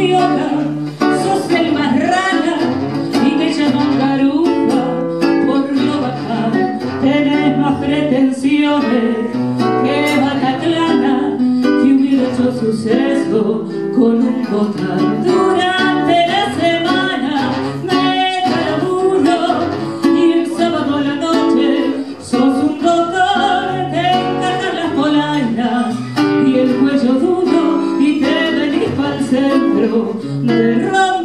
sos el más rana y te llaman garufa por lo bajar. Tenés más pretensiones que Bataclana que hubiera hecho suceso con un botal. Durante la semana me calaburo y el sábado a la noche sos un doctor, te encantan las polainas y el cuello duro y te venís para el centro de rompedor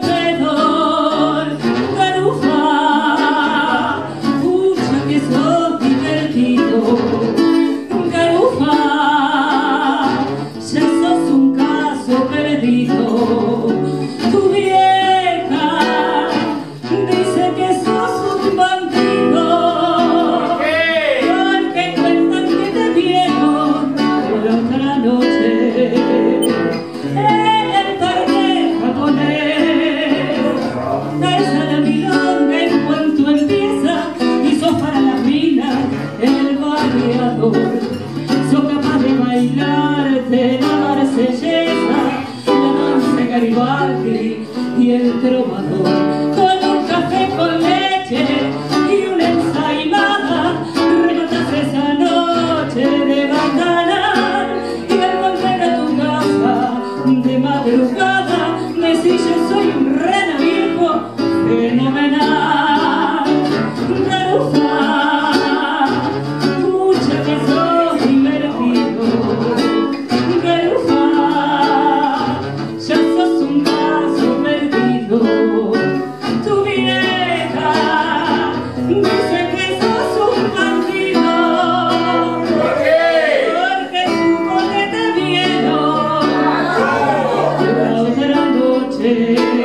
bailarte la marsellesa, la danza Garibaldi y el trovador. Con un café con leche y una ensaimada, rematas esa noche de bandana y al volver a tu casa de madrugada decís yo soy un rena viejo fenomenal. see.